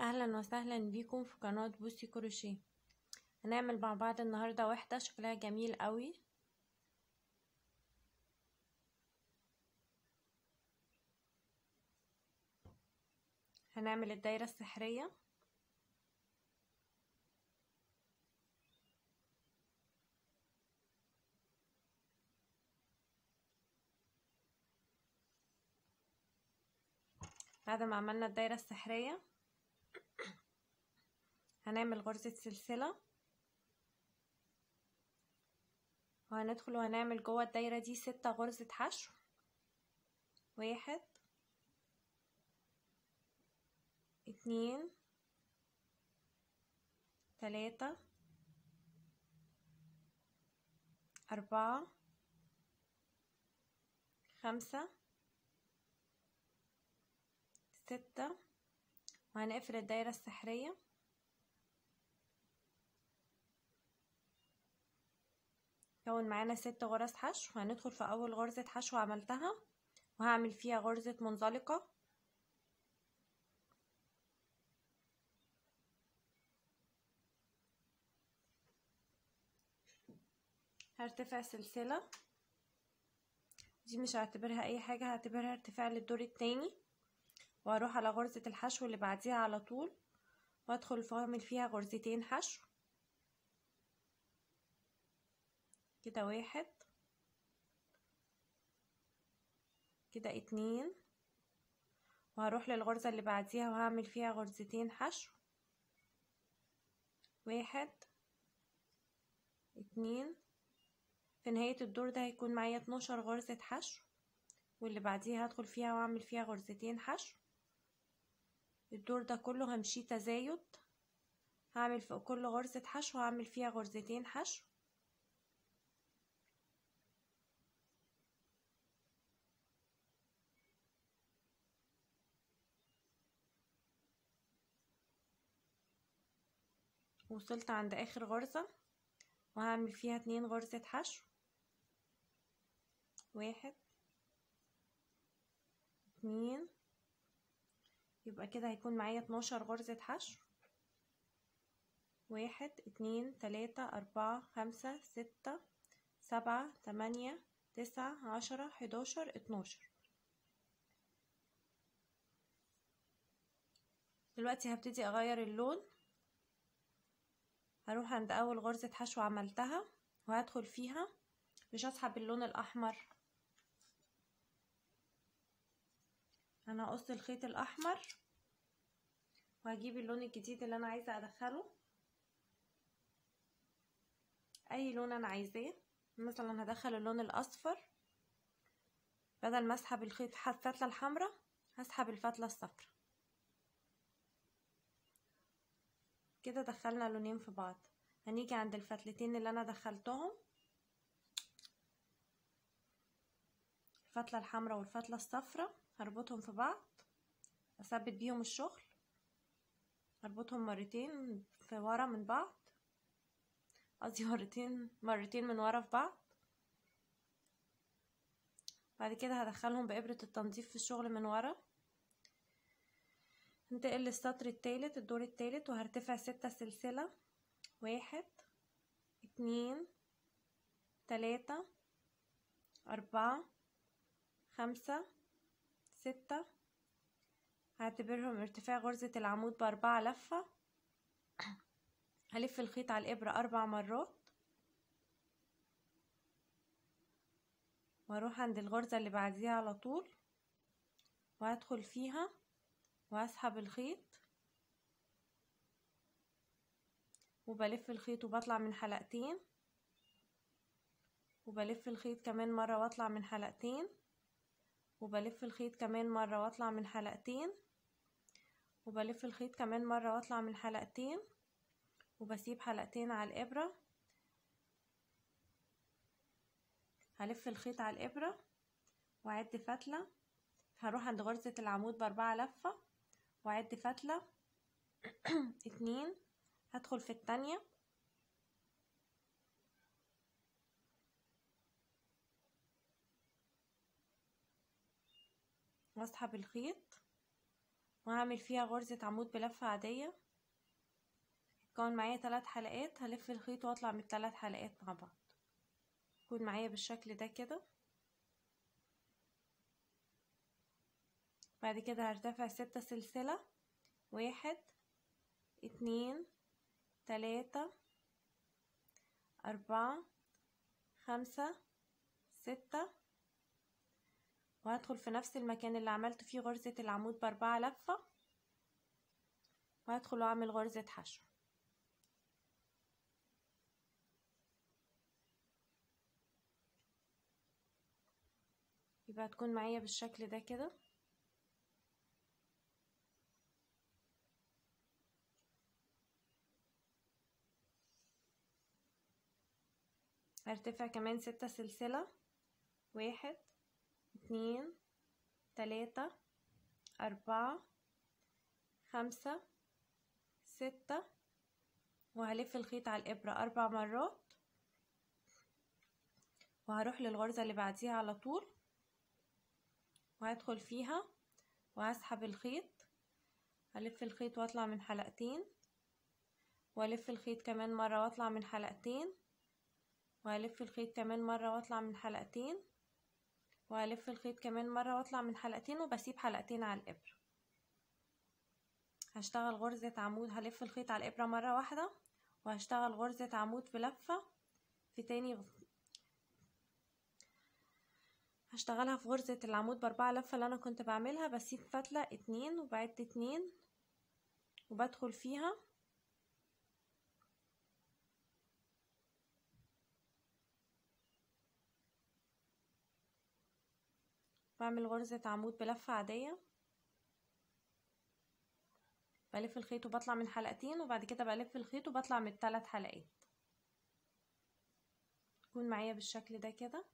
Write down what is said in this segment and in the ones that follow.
أهلا وسهلا بيكم في قناة بوسي كروشيه. هنعمل مع بعض النهاردة واحدة شكلها جميل قوي. هنعمل الدايرة السحرية. بعد ما عملنا الدايرة السحرية هنعمل غرزة سلسلة وهندخل وهنعمل جوه الدايرة دي ستة غرزة حشو. واحد اتنين تلاتة أربعة خمسة ستة. وهنقفل الدايرة السحرية. كون معانا ست غرز حشو. هندخل في أول غرزة حشو عملتها. وهعمل فيها غرزة منزلقة. هرتفع سلسلة. دي مش هعتبرها أي حاجة هعتبرها ارتفاع للدور التاني. وأروح على غرزة الحشو اللي بعديها على طول. وادخل واعمل فيها غرزتين حشو. كده واحد كده اتنين. وهروح للغرزة اللي بعديها وهعمل فيها غرزتين حشو. واحد اتنين. في نهاية الدور ده هيكون معايا اتناشر غرزة حشو. واللي بعديها هدخل فيها وأعمل فيها غرزتين حشو. الدور ده كله همشيه تزايد. هعمل فوق كل غرزة حشو هعمل فيها غرزتين حشو. وصلت عند آخر غرزة وهعمل فيها اتنين غرزة حشو. واحد اتنين يبقى كده هيكون معايا اتناشر غرزة حشو. واحد اتنين تلاتة اربعة خمسة ستة سبعة تمانية تسعة عشرة حداشر اتناشر. دلوقتي هبتدي أغير اللون. هروح عند أول غرزة حشو عملتها وهدخل فيها. مش هسحب اللون الأحمر. أنا هقص الخيط الأحمر وهجيب اللون الجديد اللي أنا عايزة أدخله. أي لون أنا عايزاه. مثلا هدخل اللون الأصفر. بدل ما أسحب الخيط الفتلة الحمراء هسحب الفتلة الصفراء. كده دخلنا لونين في بعض. هنيجي عند الفتلتين اللي أنا دخلتهم. الفتلة الحمراء والفتلة الصفراء هربطهم في بعض. أثبت بيهم الشغل. اربطهم مرتين في ورا من بعض. قصدي مرتين مرتين من ورا في بعض. بعد كده هدخلهم بإبرة التنظيف في الشغل من ورا. هنتقل للسطر التالت الدور التالت وهرتفع ستة سلسلة. واحد اتنين تلاتة أربعة خمسة ستة. هعتبرهم ارتفاع غرزة العمود بأربعة لفة. هلف الخيط على الإبرة أربع مرات. وأروح عند الغرزة اللي بعديها على طول. وهدخل فيها. وهسحب الخيط وبلف الخيط وبطلع من حلقتين وبلف الخيط كمان مرة واطلع من حلقتين وبلف الخيط كمان مرة واطلع من حلقتين وبلف الخيط كمان مرة واطلع من حلقتين وبسيب حلقتين على الإبرة. هلف الخيط على الإبرة وأعد فتلة. هروح عند غرزة العمود بأربعة لفة. وأعد فتلة اتنين هدخل في التانية. واسحب الخيط. وهعمل فيها غرزة عمود بلفة عادية. يكون معايا ثلاث حلقات هلف الخيط وأطلع من الثلاث حلقات مع بعض. يكون معايا بالشكل ده كده. بعد كده هرتفع ستة سلسلة. واحد اتنين تلاتة أربعة خمسة ستة. وهدخل في نفس المكان اللي عملت فيه غرزة العمود بأربعة لفة. وهدخل وأعمل غرزة حشو. يبقى تكون معايا بالشكل ده كده. هرتفع كمان ستة سلسلة. واحد اتنين تلاتة أربعة خمسة ستة. وهلف الخيط على الإبرة أربع مرات. وهروح للغرزة اللي بعديها على طول. وهدخل فيها وهسحب الخيط. هلف الخيط وأطلع من حلقتين. والف الخيط كمان مرة وأطلع من حلقتين. وهلف الخيط كمان مرة وأطلع من حلقتين. وهلف الخيط كمان مرة وأطلع من حلقتين وبسيب حلقتين على الإبرة. هشتغل غرزة عمود هلف الخيط على الإبرة مرة واحدة وهشتغل غرزة عمود بلفة في تاني هشتغلها في غرزة العمود بأربعة لفة اللي أنا كنت بعملها. بسيب فتلة اتنين وبعد اتنين وبدخل فيها. بعمل غرزة عمود بلفة عادية. بلف الخيط وبطلع من حلقتين وبعد كده بلف الخيط وبطلع من الثلاث حلقات. تكون معايا بالشكل ده كده.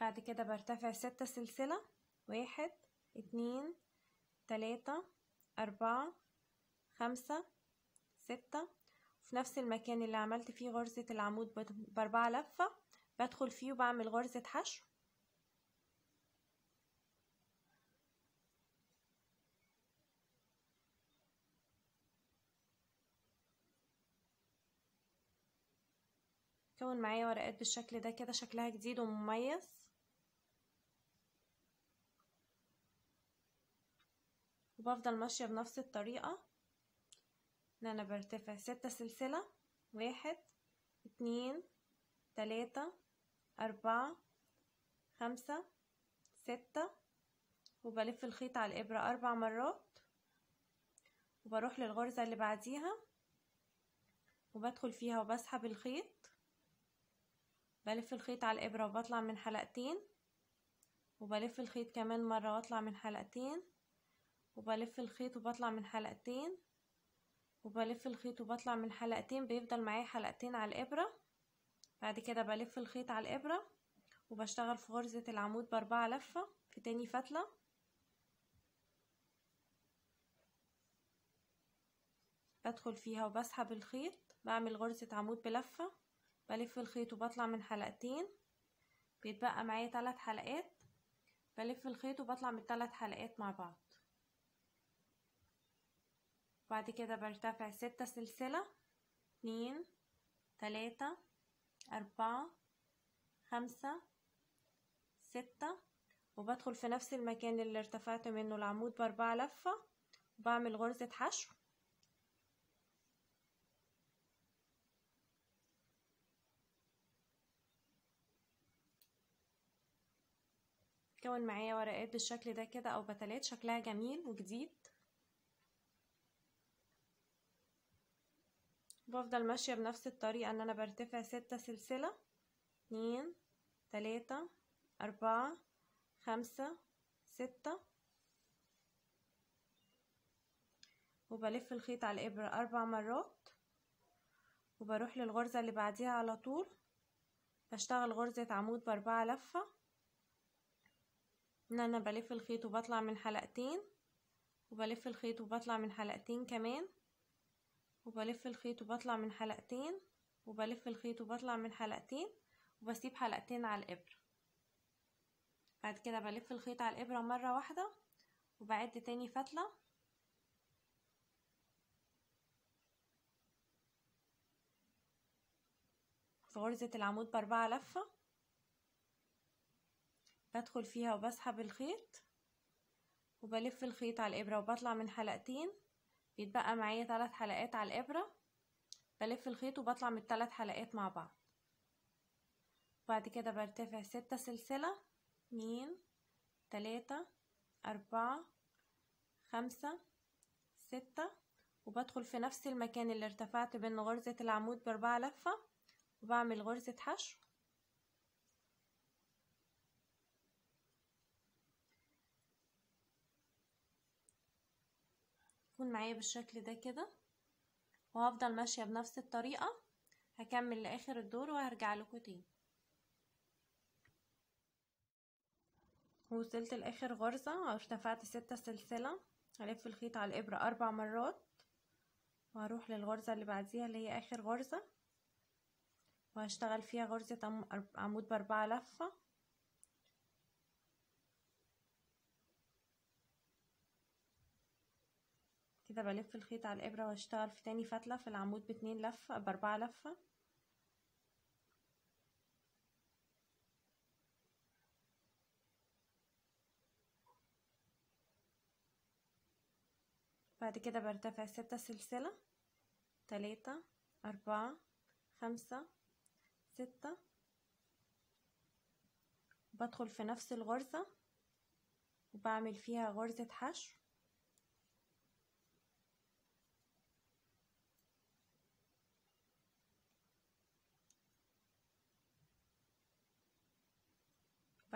بعد كده برتفع ستة سلسلة. واحد اتنين تلاتة أربعة خمسة ستة في نفس المكان اللي عملت فيه غرزة العمود بأربعة لفة بدخل فيه وبعمل غرزة حشو. كون معايا ورقات بالشكل ده كده شكلها جديد ومميز. وبفضل ماشية بنفس الطريقة. ان أنا برتفع. ستة سلسلة. واحد اتنين تلاتة أربعة خمسة ستة. وبلف الخيط على الإبرة أربع مرات. وبروح للغرزة اللي بعديها. وبدخل فيها وبسحب الخيط. بلف الخيط على الإبرة وبطلع من حلقتين. وبلف الخيط كمان مرة وأطلع من حلقتين. وبلف الخيط وبطلع من حلقتين. وبلف الخيط وبطلع من حلقتين بيفضل معايا حلقتين على الإبرة. بعد كده بلف الخيط على الإبرة وبشتغل في غرزة العمود بأربعة لفة في تاني فتلة. بدخل فيها وبسحب الخيط بعمل غرزة عمود بلفة. بلف الخيط وبطلع من حلقتين. بيتبقى معايا ثلاث حلقات. بلف الخيط وبطلع من ثلاث حلقات مع بعض. بعد كده برتفع ستة سلسلة. اتنين تلاتة أربعة خمسة ستة. وبدخل في نفس المكان اللي ارتفعت منه العمود بأربعة لفة. وبعمل غرزة حشو. كون معايا ورقات بالشكل ده كده أو بتلات شكلها جميل وجديد. بفضل ماشية بنفس الطريقة إن أنا برتفع ستة سلسلة اتنين تلاتة أربعة خمسة ستة. وبلف الخيط على الإبرة أربع مرات. وبروح للغرزة اللي بعديها على طول. بشتغل غرزة عمود بأربعة لفة. إن أنا بلف الخيط وبطلع من حلقتين. وبلف الخيط وبطلع من حلقتين كمان. وبلف الخيط وبطلع من حلقتين وبلف الخيط وبطلع من حلقتين وبسيب حلقتين على الإبرة. بعد كده بلف الخيط على الإبرة مرة واحدة وبعد تاني فتلة. في غرزة العمود بأربعة لفة. بدخل فيها وبسحب الخيط وبلف الخيط على الإبرة وبطلع من حلقتين. بيتبقى معايا ثلاث حلقات على الإبرة بلف الخيط وبطلع من الثلاث حلقات مع بعض. بعد كده برتفع ستة سلسلة اتنين تلاتة أربعة خمسة ستة وبدخل في نفس المكان اللي ارتفعت منه غرزة العمود بأربعة لفة وبعمل غرزة حشو. يكون معايا بالشكل ده كده وهفضل ماشية بنفس الطريقة. هكمل لآخر الدور وهرجع لكم تاني. وصلت لآخر غرزة ارتفعت ستة سلسلة. هلف الخيط على الإبرة أربع مرات. وهروح للغرزة اللي بعديها اللي هي آخر غرزة. وهشتغل فيها غرزة عمود بأربعة لفة. كده بلف الخيط على الإبرة وأشتغل في تاني فتلة في العمود باتنين لفة بأربعة لفة بعد كده برتفع ستة سلسلة تلاتة أربعة خمسة ستة. بدخل في نفس الغرزة وبعمل فيها غرزة حشو.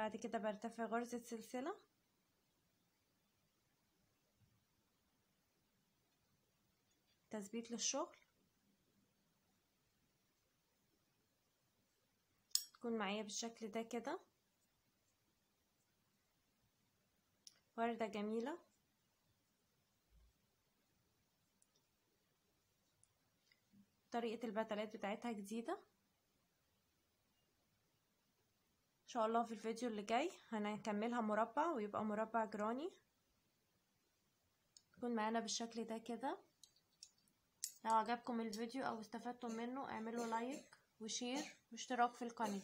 بعد كده برتفع غرزة سلسلة تثبيت للشغل. تكون معايا بالشكل ده كده. وردة جميلة. طريقة البتلات بتاعتها جديدة ان شاء الله في الفيديو اللي جاي هنكملها مربع ويبقى مربع جراني. تكون معانا بالشكل ده كده. لو عجبكم الفيديو أو استفدتم منه اعملوا like و share واشتراك في القناة.